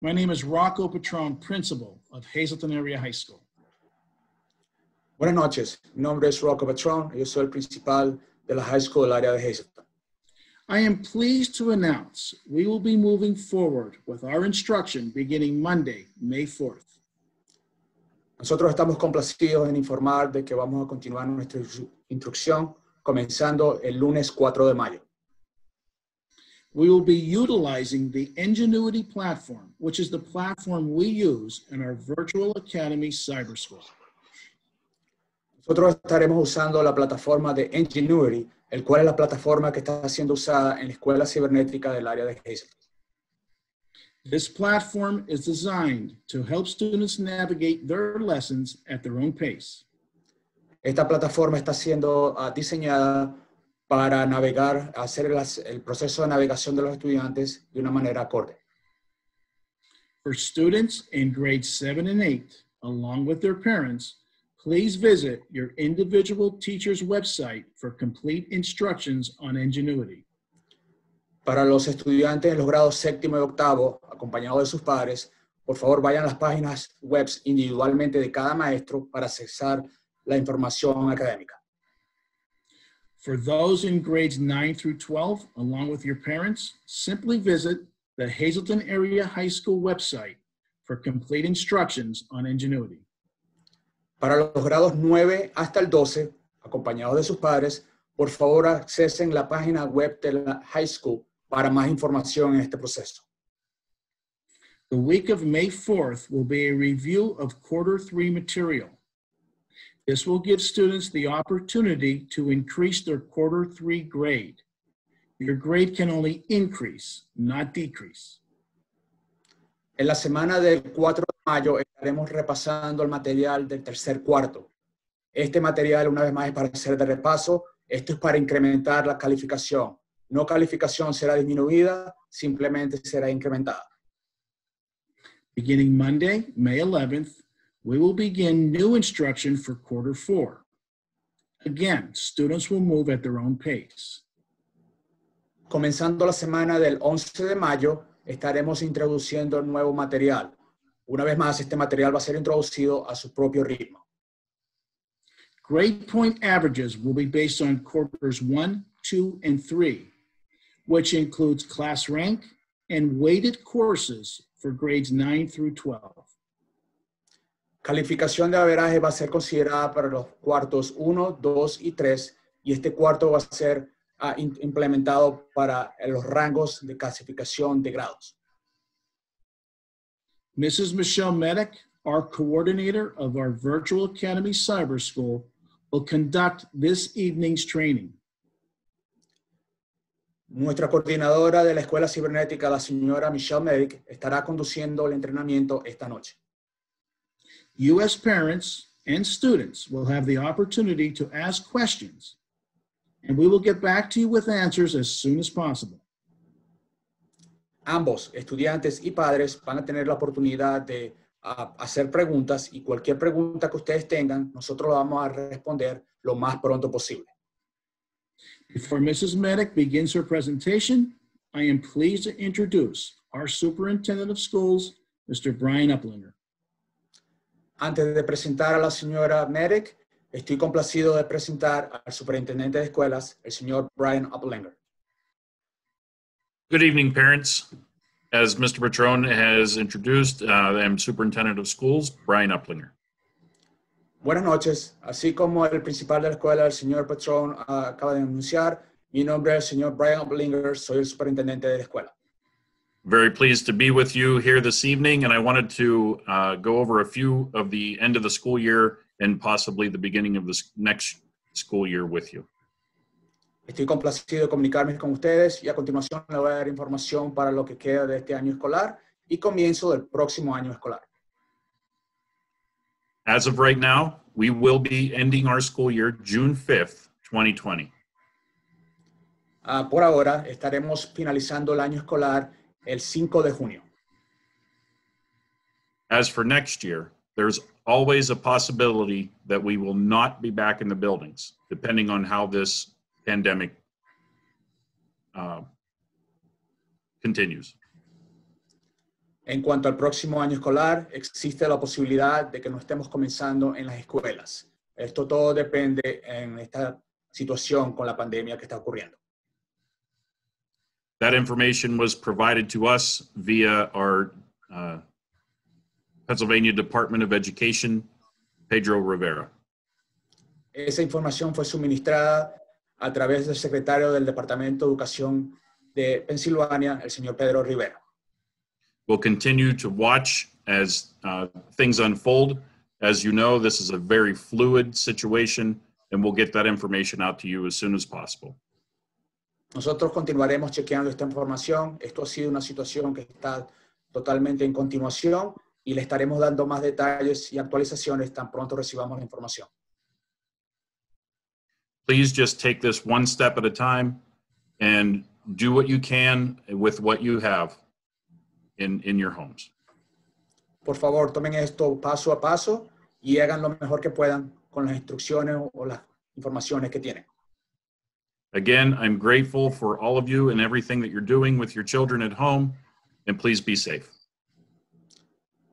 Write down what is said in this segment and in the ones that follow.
My name is Rocco Patron, principal of Hazleton Area High School. Buenas noches, mi nombre es Rocco Patron, yo soy el principal de la high school del área de Hazleton. I am pleased to announce we will be moving forward with our instruction beginning Monday, May 4th. Nosotros estamos complacidos en informar de que vamos a continuar nuestra instru- instrucción comenzando el lunes 4 de mayo. We will be utilizing the Ingenuity platform, which is the platform we use in our virtual academy cyber school. Nosotros estaremos usando la plataforma de Ingenuity, el cual es la plataforma que está siendo usada en la escuela cibernética del área de Hazleton. This platform is designed to help students navigate their lessons at their own pace. Esta plataforma está siendo ah, diseñada para navegar, hacer las- el proceso de navegación de los estudiantes de una manera acorde. For students in grades seven and eight, along with their parents, please visit your individual teacher's website for complete instructions on Ingenuity. Para los estudiantes en los grados séptimo y octavo, acompañados de sus padres, por favor vayan a las páginas web individualmente de cada maestro para accesar la información académica. For those in grades 9 through 12, along with your parents, simply visit the Hazleton Area High School website for complete instructions on Ingenuity. Para los grados 9 hasta el 12, acompañados de sus padres, por favor accesen la página web de la high school para más información en este proceso. The week of May 4th will be a review of quarter three material. This will give students the opportunity to increase their quarter three grade. Your grade can only increase, not decrease. En la semana del 4 de mayo estaremos repasando el material del tercer cuarto. Este material, una vez más, es para hacer de repaso. Esto es para incrementar la calificación. No calificación será disminuida, simplemente será incrementada. Beginning Monday, May 11th, we will begin new instruction for quarter four. Again, students will move at their own pace. Comenzando la semana del 11 de mayo, estaremos introduciendo nuevo material. Una vez más, este material va a ser introducido a su propio ritmo. Grade point averages will be based on quarters one, two, and three, which includes class rank and weighted courses for grades nine through 12. Calificación de averaje va a ser considerada para los cuartos 1, 2 y 3 y este cuarto va a ser in- implementado para los rangos de clasificación de grados. Mrs. Michelle Medic, our coordinator of our Virtual Academy Cyber School, will conduct this evening's training. Nuestra coordinadora de la Escuela Cibernética, la señora Michelle Medic, estará conduciendo el entrenamiento esta noche. U.S. parents and students will have the opportunity to ask questions, and we will get back to you with answers as soon as possible. Ambos, estudiantes y padres, van a tener la oportunidad de ah, hacer preguntas y cualquier pregunta que ustedes tengan, nosotros la vamos a responder lo más pronto posible. Before Mrs. Medic begins her presentation, I am pleased to introduce our Superintendent of Schools, Mr. Brian Uplinger. Antes de presentar a la señora Medic, estoy complacido de presentar al superintendente de escuelas, el señor Brian Uplinger. Good evening, parents. As Mr. Patron has introduced, uh, I'm Superintendent of Schools, Brian Uplinger. Buenas noches. Así como el principal de la escuela, el señor Patrón, ah, acaba de anunciar, mi nombre es el señor Brian Uplinger, soy el superintendente de la escuela. Very pleased to be with you here this evening, and I wanted to uh, go over a few of the end of the school year and possibly the beginning of this next school year with you. Estoy complacido de comunicarme con ustedes y a continuación le voy a dar información para lo que queda de este año escolar y comienzo del próximo año escolar. As of right now, we will be ending our school year June 5th, 2020. Ah, por ahora estaremos finalizando el año escolar el 5 de junio. As for next year, there's always a possibility that we will not be back in the buildings, depending on how this pandemic uh, continues. En cuanto al próximo año escolar, existe la posibilidad de que no estemos comenzando en las escuelas. Esto todo depende en esta situación con la pandemia que está ocurriendo. That information was provided to us via our uh, Pennsylvania Department of Education, Pedro Rivera. Esa información fue suministrada a través del secretario del Departamento de Educación de Pensilvania, el señor Pedro Rivera. We'll continue to watch as uh, things unfold. As you know, this is a very fluid situation, and we'll get that information out to you as soon as possible. Nosotros continuaremos chequeando esta información. Esto ha sido una situación que está totalmente en continuación y le estaremos dando más detalles y actualizaciones tan pronto recibamos la información. Please just take this one step at a time and do what you can with what you have in, in your homes. Por favor, tomen esto paso a paso y hagan lo mejor que puedan con las instrucciones o las informaciones que tienen. Again, I'm grateful for all of you and everything that you're doing with your children at home, and please be safe.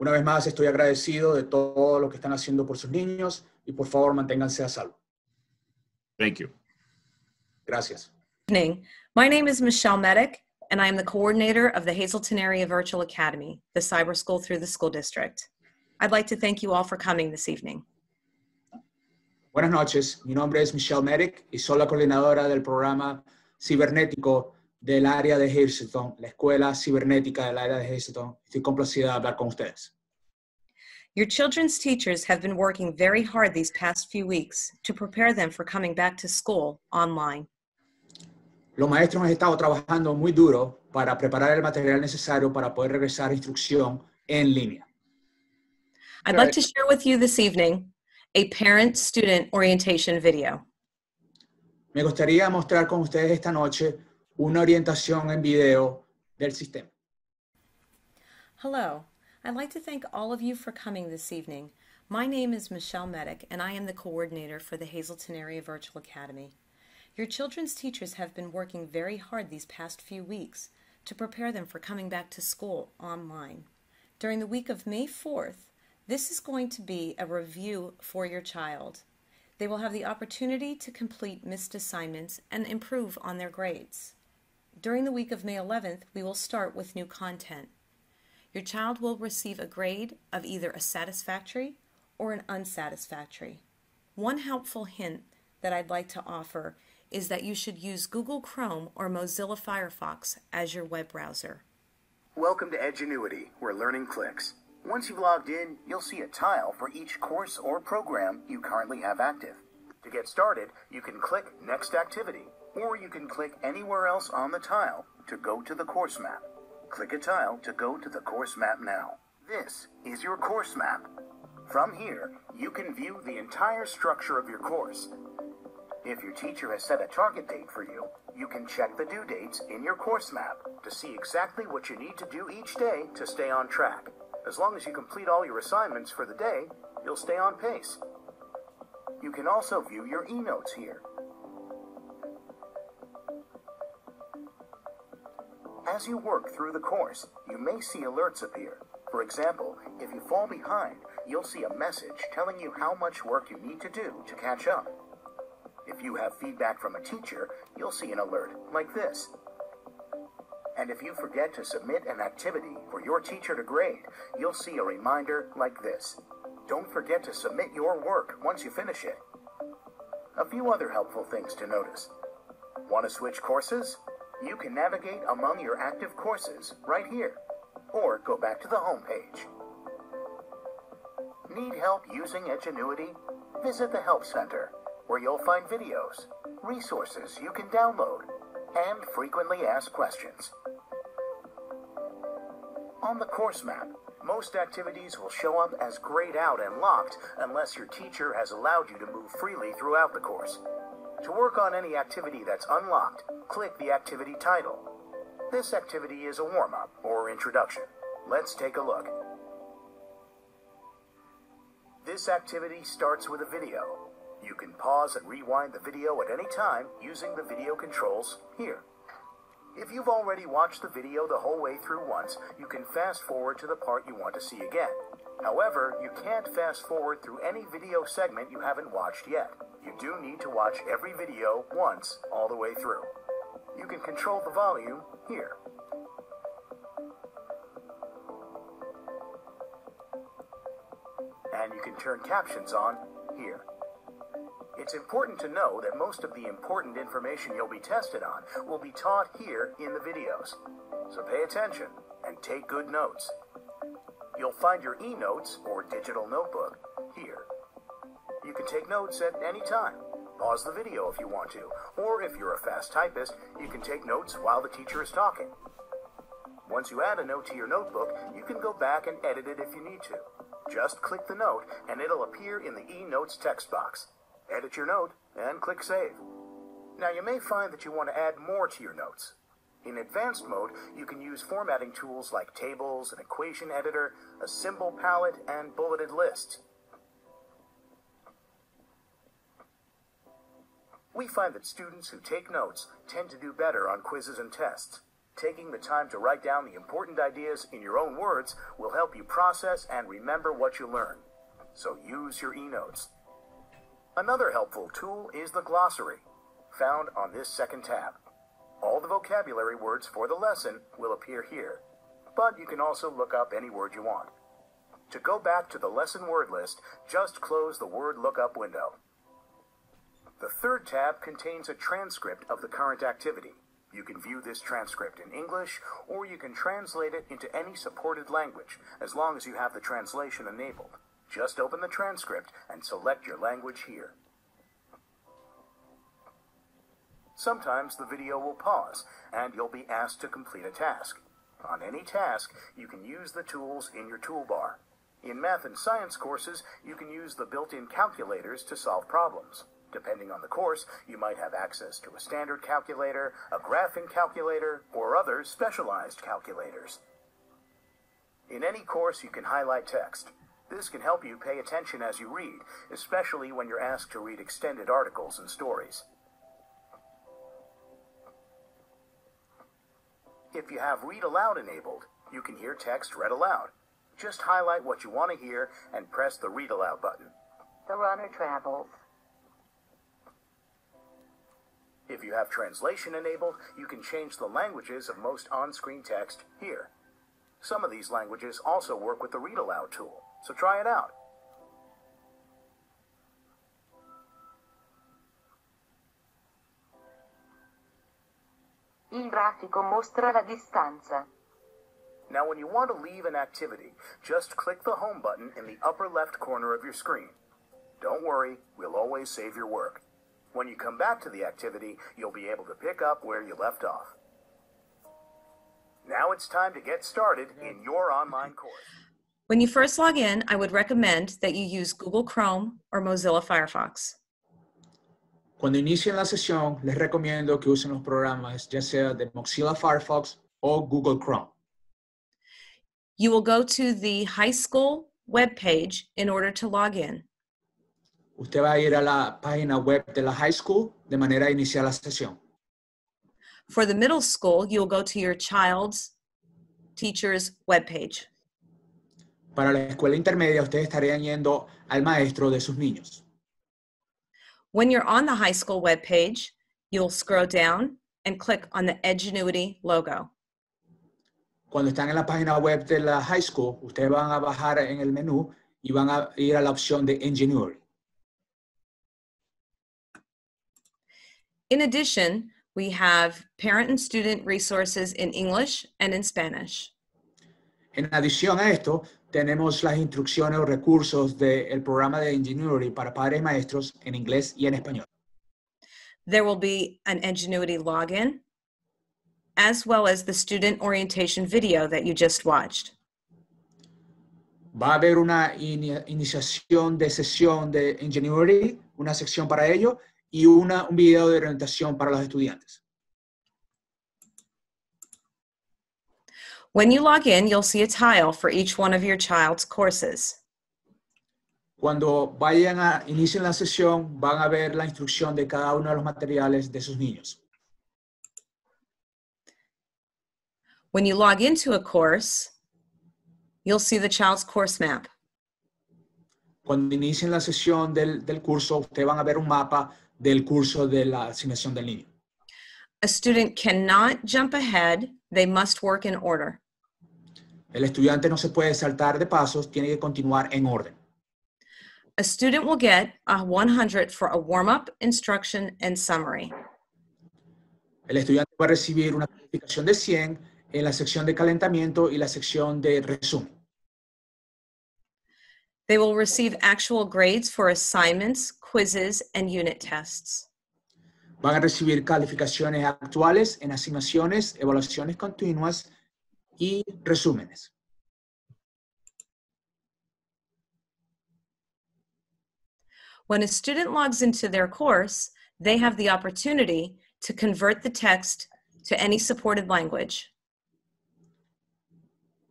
Una vez más, estoy agradecido de todo lo que están haciendo por sus niños y por favor manténganse a salvo. Thank you. Gracias. evening. My name is Michelle Medic, and I am the coordinator of the Hazleton Area Virtual Academy, the cyber school through the school district. I'd like to thank you all for coming this evening. Buenas noches, mi nombre es Michelle Merrick y soy la coordinadora del programa cibernético del área de Hazelton, la escuela cibernética del área de Hazelton. Estoy complacida de hablar con ustedes. Your children's teachers have been working very hard these past few weeks to prepare them for coming back to school online. Los maestros han estado trabajando muy duro para preparar el material necesario para poder regresar a instrucción en línea. I'd like to share with you this evening a parent student orientation video. Me gustaría mostrar con ustedes esta noche una orientación en video del sistema. Hello, I'd like to thank all of you for coming this evening. My name is Michelle Medic, and I am the coordinator for the Hazleton Area Virtual Academy. Your children's teachers have been working very hard these past few weeks to prepare them for coming back to school online. During the week of May 4th, this is going to be a review for your child. They will have the opportunity to complete missed assignments and improve on their grades. During the week of May 11th, we will start with new content. Your child will receive a grade of either a satisfactory or an unsatisfactory. One helpful hint that I'd like to offer is that you should use Google Chrome or Mozilla Firefox as your web browser. Welcome to Edgenuity, where learning clicks. Once you've logged in, you'll see a tile for each course or program you currently have active. To get started, you can click Next Activity, or you can click anywhere else on the tile to go to the course map. Click a tile to go to the course map now. This is your course map. From here, you can view the entire structure of your course. If your teacher has set a target date for you, you can check the due dates in your course map to see exactly what you need to do each day to stay on track. As long as you complete all your assignments for the day, you'll stay on pace. You can also view your e-notes here. As you work through the course, you may see alerts appear. For example, if you fall behind, you'll see a message telling you how much work you need to do to catch up. If you have feedback from a teacher, you'll see an alert like this. And if you forget to submit an activity for your teacher to grade, you'll see a reminder like this. Don't forget to submit your work once you finish it. A few other helpful things to notice. Want to switch courses? You can navigate among your active courses right here, or go back to the home page. Need help using Edgenuity? Visit the Help Center, where you'll find videos, resources you can download, and frequently asked questions. On the course map, most activities will show up as grayed out and locked unless your teacher has allowed you to move freely throughout the course. To work on any activity that's unlocked, click the activity title. This activity is a warm-up or introduction. Let's take a look. This activity starts with a video. You can pause and rewind the video at any time using the video controls here. If you've already watched the video the whole way through once, you can fast forward to the part you want to see again. However, you can't fast forward through any video segment you haven't watched yet. You do need to watch every video once all the way through. You can control the volume here. And you can turn captions on here. It's important to know that most of the important information you'll be tested on will be taught here in the videos. So pay attention and take good notes. You'll find your e-notes or digital notebook here. You can take notes at any time. Pause the video if you want to, or if you're a fast typist, you can take notes while the teacher is talking. Once you add a note to your notebook, you can go back and edit it if you need to. Just click the note and it'll appear in the e-notes text box. Edit your note and click Save. Now you may find that you want to add more to your notes. In advanced mode, you can use formatting tools like tables, an equation editor, a symbol palette, and bulleted lists. We find that students who take notes tend to do better on quizzes and tests. Taking the time to write down the important ideas in your own words will help you process and remember what you learn. So use your e-notes. Another helpful tool is the glossary, found on this second tab. All the vocabulary words for the lesson will appear here, but you can also look up any word you want. To go back to the lesson word list, just close the word lookup window. The third tab contains a transcript of the current activity. You can view this transcript in English, or you can translate it into any supported language, as long as you have the translation enabled. Just open the transcript and select your language here. Sometimes the video will pause, and you'll be asked to complete a task. On any task, you can use the tools in your toolbar. In math and science courses, you can use the built-in calculators to solve problems. Depending on the course, you might have access to a standard calculator, a graphing calculator, or other specialized calculators. In any course, you can highlight text. This can help you pay attention as you read, especially when you're asked to read extended articles and stories. If you have Read Aloud enabled, you can hear text read aloud. Just highlight what you want to hear and press the Read Aloud button. The runner travels. If you have translation enabled, you can change the languages of most on-screen text here. Some of these languages also work with the Read Aloud tool, so try it out. Il grafico mostra la distanza. Now when you want to leave an activity, just click the Home button in the upper left corner of your screen. Don't worry, we'll always save your work. When you come back to the activity, you'll be able to pick up where you left off. Now it's time to get started in your online course. When you first log in, I would recommend that you use Google Chrome or Mozilla Firefox. Cuando inicien la sesión, les recomiendo que usen los programas ya sea de Mozilla Firefox o Google Chrome. You will go to the high school webpage in order to log in. Usted va a ir a la página web de la high school de manera a iniciar la sesión. For the middle school, you'll go to your child's teacher's webpage. Para la escuela intermedia, ustedes estarían yendo al maestro de sus niños. When you're on the high school webpage, you'll scroll down and click on the Edgenuity logo. Cuando están en la página web de la high school, ustedes van a bajar en el menú y van a ir a la opción de Ingenuity. In addition, we have parent and student resources in English and in Spanish. En adición a esto, tenemos las instrucciones o recursos del programa de Ingenuity para padres y maestros en inglés y en español. There will be an Edgenuity login, as well as the student orientation video that you just watched. Va a haber una ini- iniciación de sesión de Ingenuity, una sección para ello, y una, un video de orientación para los estudiantes. When you log in, you'll see a tile for each one of your child's courses. Cuando vayan a inicien la sesión, van a ver la instrucción de cada uno de los materiales de sus niños. When you log into a course, you'll see the child's course map. Cuando inicien la sesión del, del curso, ustedes van a ver un mapa del curso de la asignación del niño. A student cannot jump ahead, they must work in order. El estudiante no se puede saltar de pasos, tiene que continuar en orden. A student will get a 100 for a warm up, instruction, and summary. El estudiante va a recibir una calificación de 100 en la sección de calentamiento y la sección de resumen. They will receive actual grades for assignments, quizzes, and unit tests. Van a recibir calificaciones actuales en asignaciones, evaluaciones continuas y resúmenes. When a student logs into their course, they have the opportunity to convert the text to any supported language.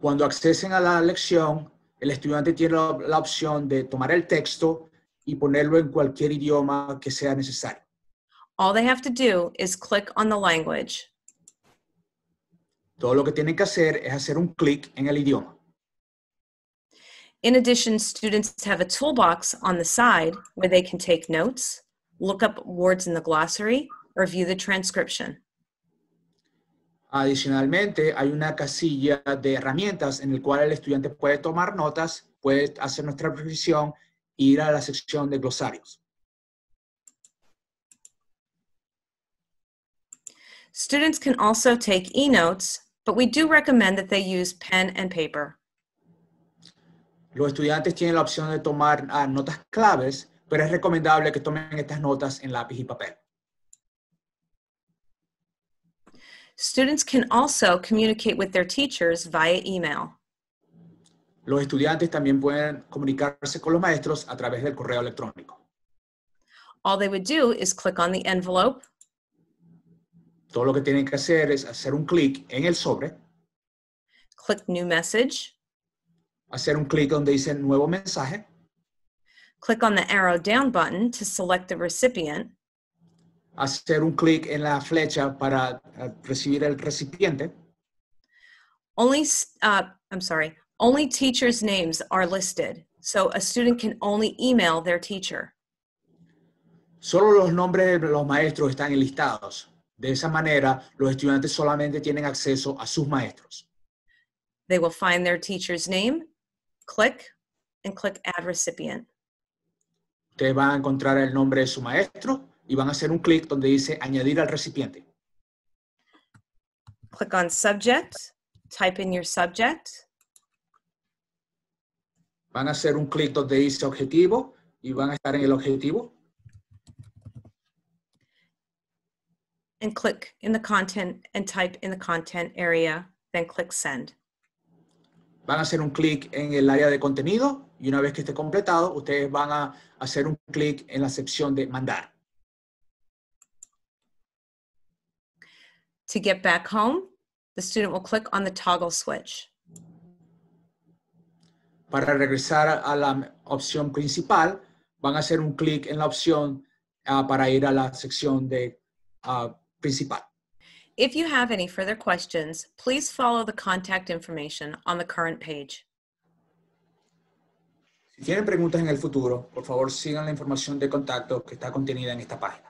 Cuando accesen a la lección, el estudiante tiene la, la opción de tomar el texto y ponerlo en cualquier idioma que sea necesario. All they have to do is click on the language. Todo lo que tienen que hacer es hacer un clic en el idioma. In addition, students have a toolbox on the side where they can take notes, look up words in the glossary, or view the transcription. Adicionalmente, hay una casilla de herramientas en el cual el estudiante puede tomar notas, puede hacer nuestra revisión e ir a la sección de glosarios. Students can also take e-notes, but we do recommend that they use pen and paper. Los estudiantes tienen la opción de tomar ah, notas claves, pero es recomendable que tomen estas notas en lápiz y papel. Students can also communicate with their teachers via email. Los estudiantes también pueden comunicarse con los maestros a través del correo electrónico. All they would do is click on the envelope, Todo lo que tienen que hacer es hacer un clic en el sobre, click New Message, hacer un clic donde dice nuevo mensaje, click on the arrow down button to select the recipient, hacer un clic en la flecha para ah, recibir el recipiente. only, uh, I'm sorry, only teachers' names are listed. So a student can only email their teacher. Solo los nombres de los maestros están enlistados. De esa manera, los estudiantes solamente tienen acceso a sus maestros. They will find their teacher's name, click, and click Add Recipient. Ustedes van a encontrar el nombre de su maestro y van a hacer un clic donde dice añadir al recipiente. Click on Subject, type in your subject, Van a hacer un clic donde dice objetivo y van a estar en el objetivo. And click in the content and type in the content area, then click Send. Van a hacer un clic en el área de contenido y una vez que esté completado, ustedes van a hacer un clic en la sección de mandar. To get back home, the student will click on the toggle switch. Para regresar a- la opción principal, van a hacer un clic en la opción ah, para ir a la sección de ah, principal. If you have any further questions, please follow the contact information on the current page. Si tienen preguntas en el futuro, por favor sigan la información de contacto que está contenida en esta página.